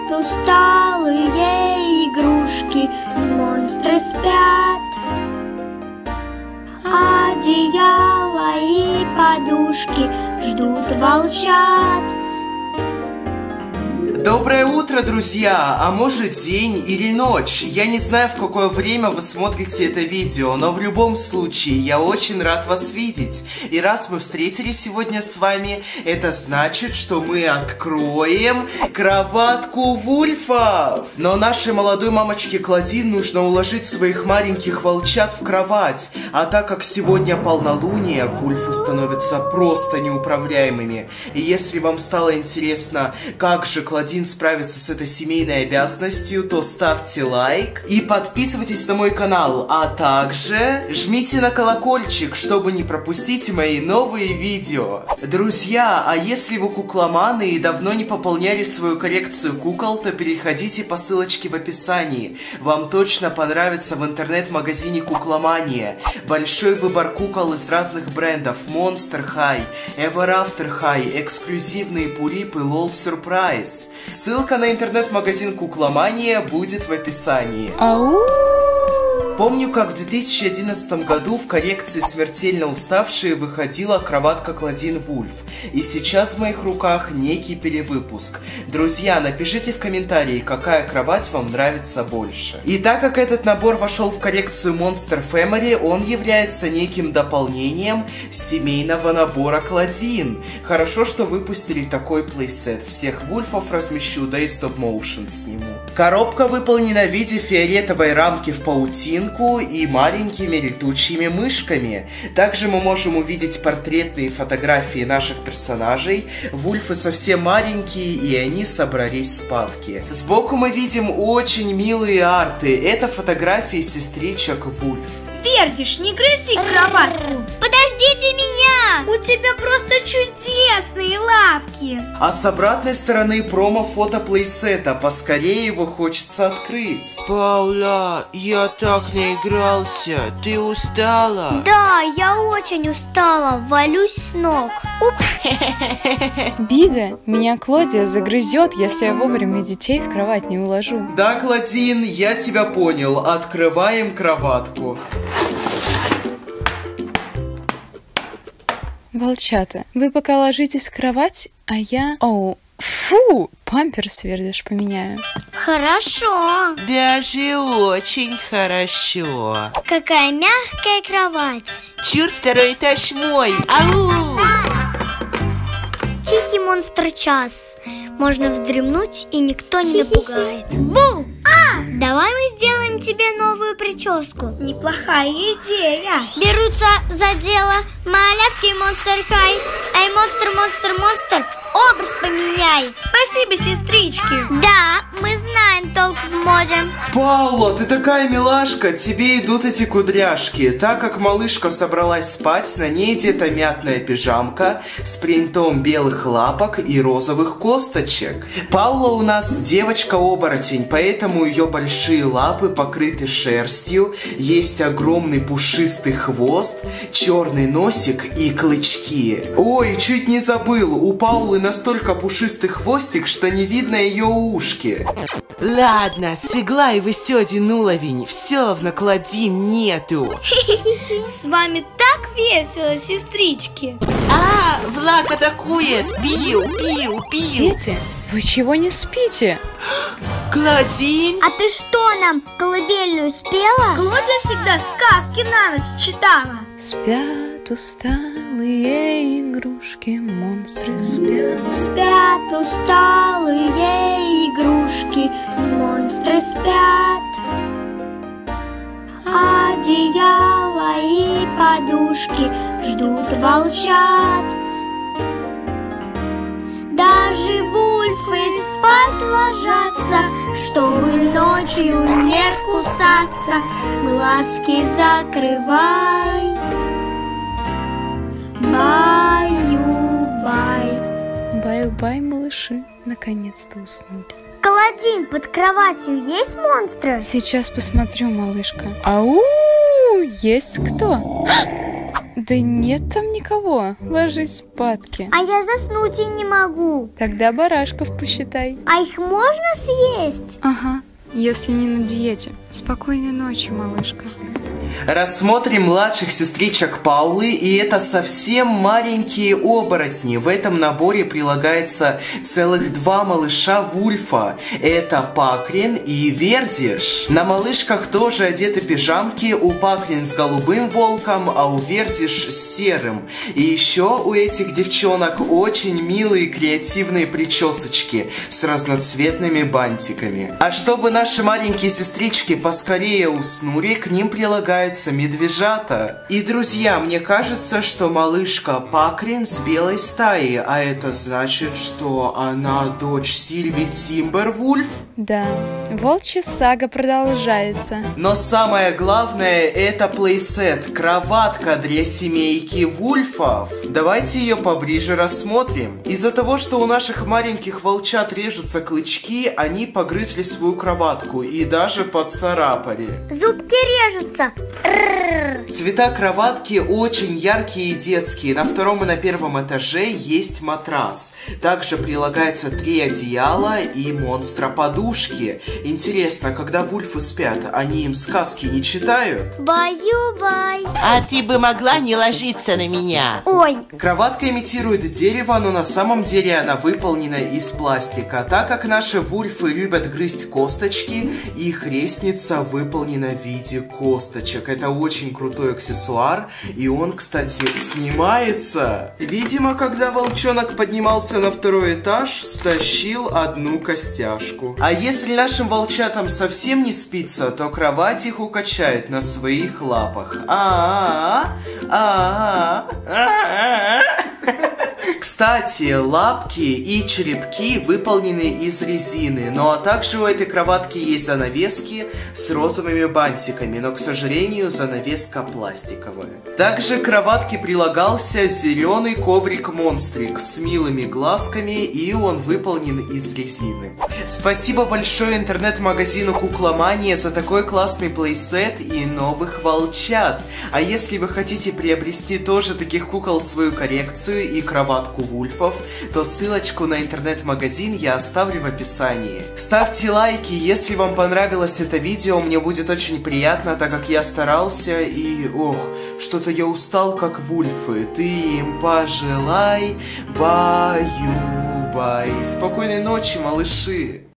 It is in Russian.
Спят усталые игрушки, монстры спят. Одеяло и подушки ждут волчат. Доброе утро, друзья! А может день или ночь? Я не знаю, в какое время вы смотрите это видео, но в любом случае я очень рад вас видеть. И раз мы встретились сегодня с вами, это значит, что мы откроем кроватку Вульфов! Но нашей молодой мамочке Кладин нужно уложить своих маленьких волчат в кровать, а так как сегодня полнолуние, Вульфы становятся просто неуправляемыми. И если вам стало интересно, как же Кладин один справится с этой семейной обязанностью, то ставьте лайк и подписывайтесь на мой канал, а также жмите на колокольчик, чтобы не пропустить мои новые видео. Друзья, а если вы кукломаны и давно не пополняли свою коллекцию кукол, то переходите по ссылочке в описании. Вам точно понравится в интернет-магазине Кукломания. Большой выбор кукол из разных брендов Monster High, Ever After High, эксклюзивные пулипы LOL Surprise. Ссылка на интернет-магазин Кукламания будет в описании. Ау! Помню, как в 2011 году в коррекции «Смертельно уставшие» выходила кроватка Кладин Вульф. И сейчас в моих руках некий перевыпуск. Друзья, напишите в комментарии, какая кровать вам нравится больше. И так как этот набор вошел в коррекцию Monster Family, он является неким дополнением семейного набора Кладин. Хорошо, что выпустили такой плейсет. Всех Вульфов размещу, да и стоп-моушен сниму. Коробка выполнена в виде фиолетовой рамки в паутин картинку и маленькими летучими мышками. Также мы можем увидеть портретные фотографии наших персонажей. Вульфы совсем маленькие, и они собрались с папки. Сбоку мы видим очень милые арты. Это фотографии сестричек Вульф. Вердиш, не грызи кроватку. Подождите меня! У тебя просто чудесные лапки. А с обратной стороны промо-фото плейсета. Поскорее его хочется открыть. Паула, я так наигрался. Ты устала? Да, я очень устала, валюсь с ног. Упс. Бига, меня Клодия загрызет, если я вовремя детей в кровать не уложу. Да, Кладин, я тебя понял. Открываем кроватку. Волчата, вы пока ложитесь в кровать, а я... Оу, фу, памперс вердиш поменяю. Хорошо. Даже очень хорошо. Какая мягкая кровать. Чур, второй этаж мой. Ау! Тихий монстр час. Можно вздремнуть, и никто не напугает. Бу! А! Давай мы сделаем тебе новую прическу. Неплохая идея. Берутся за дело малявки Монстр Хай. Эй, монстр, монстр, монстр, образ поменяй. Спасибо, сестрички. Да, мы знаем толк в моде. Паула, ты такая милашка, тебе идут эти кудряшки. Так как малышка собралась спать, на ней где-то мятная пижамка с принтом белых лапок и розовых косточек. Паула у нас девочка-оборотень, поэтому ее большие лапы покрыты шерстью, есть огромный пушистый хвост, черный носик и клычки. Ой, чуть не забыл, у Паулы настолько пушистый хвостик, что не видно ее ушки. Ладно, Сыглай вы один уровень. Все в наклади нету. С вами так весело, сестрички. А, Влад атакует. Бью, бью, бью. Дети, вы чего не спите? Клодин? А ты что нам, колыбельную спела? Клодия всегда сказки на ночь читала. Спят усталые игрушки, монстры спят. Спят усталые игрушки, монстры спят. Одеяло и подушки ждут волчат. Даже вульфы спать ложатся, чтобы ночью не кусаться. Глазки закрывай. Баю-бай, малыши, наконец-то уснули. Каладин, под кроватью есть монстры? Сейчас посмотрю, малышка. Ау, есть кто? Да нет там никого. Ложись спадки. А я заснуть и не могу. Тогда барашков посчитай. А их можно съесть? Ага, если не на диете. Спокойной ночи, малышка. Рассмотрим младших сестричек Паулы, и это совсем маленькие оборотни. В этом наборе прилагается целых два малыша Вульфа. Это Пакрин и Вердиш. На малышках тоже одеты пижамки, у Пакрин с голубым волком, а у Вердиш с серым. И еще у этих девчонок очень милые креативные причесочки с разноцветными бантиками. А чтобы наши маленькие сестрички поскорее уснули, к ним прилагается являются медвежата. И, друзья, мне кажется, что малышка Пакрин с белой стаи, а это значит, что она дочь Сильви Тимбервульф? Да, волчья сага продолжается. Но самое главное это плейсет, кроватка для семейки вульфов. Давайте ее поближе рассмотрим. Из-за того, что у наших маленьких волчат режутся клычки, они погрызли свою кроватку и даже поцарапали. Зубки режутся. Цвета кроватки очень яркие и детские. На втором и на первом этаже есть матрас. Также прилагается три одеяла и монстра подушки. Интересно, когда вульфы спят, они им сказки не читают? Баю-бай. А ты бы могла не ложиться на меня? Ой, Кроватка имитирует дерево, но на самом деле она выполнена из пластика. Так как наши вульфы любят грызть косточки, их лестница выполнена в виде косточек. Это очень крутой аксессуар, и он, кстати, снимается. Видимо, когда волчонок поднимался на второй этаж, стащил одну костяшку. А если нашим волчатам совсем не спится, то кровать их укачает на своих лапах. А-а-а, а-а-а. Кстати, лапки и черепки выполнены из резины, ну а также у этой кроватки есть занавески с розовыми бантиками, но, к сожалению, занавеска пластиковая. Также к кроватке прилагался зеленый коврик-монстрик с милыми глазками, и он выполнен из резины. Спасибо большое интернет-магазину Кукломания за такой классный плейсет и новых волчат. А если вы хотите приобрести тоже таких кукол в свою коллекцию и кроватку вульфов, то ссылочку на интернет-магазин я оставлю в описании. Ставьте лайки, если вам понравилось это видео, мне будет очень приятно, так как я старался и, ох, что-то я устал как вульфы. Ты им пожелай, баю-бай. Спокойной ночи, малыши.